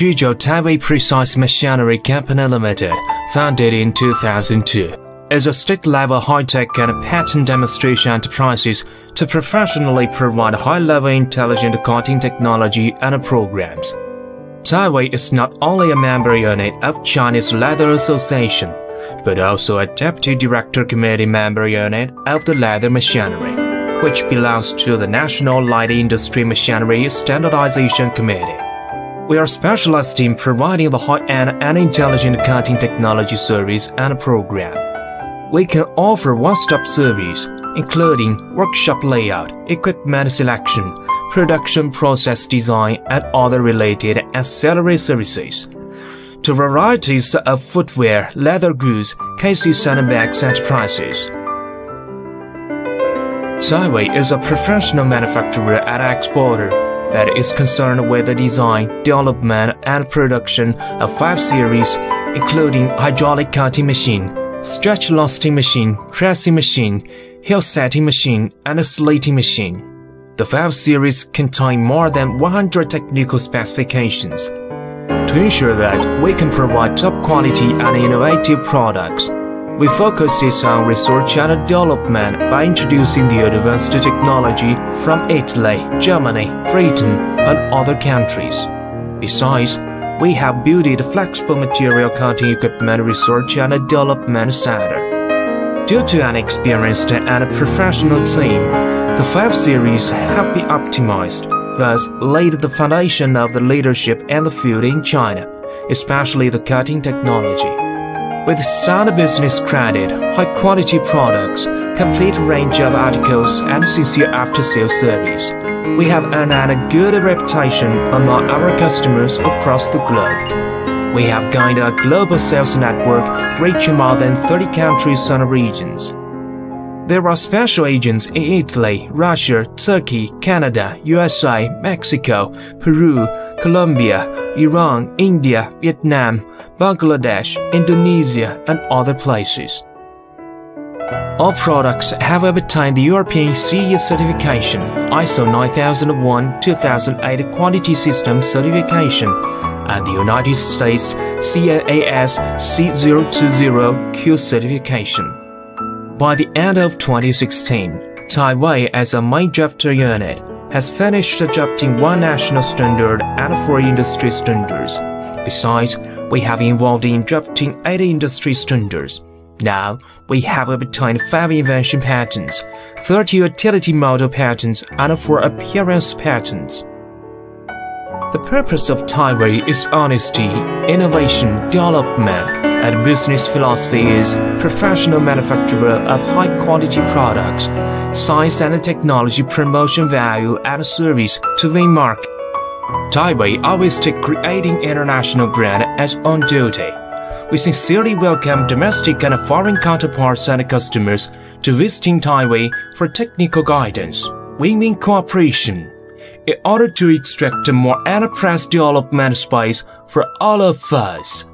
Quzhou Taiwei Precise Machinery Company Limited, founded in 2002, is a state-level high-tech and patent demonstration enterprises to professionally provide high-level intelligent cutting technology and programs. Taiwei is not only a member unit of Chinese Leather Association, but also a deputy director committee member unit of the Leather Machinery, which belongs to the National Light Industry Machinery Standardization Committee. We are specialized in providing the high-end and intelligent cutting technology service and program. We can offer one-stop service, including workshop layout, equipment selection, production process design, and other related ancillary services. To varieties of footwear, leather goods, cases and bags enterprises. Taiwei is a professional manufacturer and exporter that is concerned with the design, development, and production of five series, including hydraulic cutting machine, stretch lasting machine, pressing machine, heel setting machine, and a slitting machine. The five series contain more than 100 technical specifications. To ensure that we can provide top quality and innovative products, we focus on research and development by introducing the advanced technology from Italy, Germany, Britain, and other countries. Besides, we have built a flexible material cutting equipment research and development center. Due to an experienced and professional team, the 5 series have been optimized, thus laid the foundation of the leadership in the field in China, especially the cutting technology. With sound business credit, high quality products, complete range of articles, and sincere after sales service, we have earned a good reputation among our customers across the globe. We have gained a global sales network reaching more than 30 countries and regions. There are special agents in Italy, Russia, Turkey, Canada, USA, Mexico, Peru, Colombia, Iran, India, Vietnam, Bangladesh, Indonesia, and other places. All products have obtained the European CE certification, ISO 9001-2008 Quality System certification, and the United States CAAS C020Q certification. By the end of 2016, Taiwei as a main drafter unit has finished drafting one national standard and four industry standards. Besides, we have involved in drafting eight industry standards. Now, we have obtained 5 invention patents, 30 utility model patents, and 4 appearance patents. The purpose of Taiwei is honesty, innovation, development, and business philosophy is professional manufacturer of high-quality products, science and technology promotion value and service to win market. Taiwei always take creating international brand as on duty. We sincerely welcome domestic and foreign counterparts and customers to visiting Taiwei for technical guidance, win-win cooperation, in order to extract a more enterprise development space for all of us.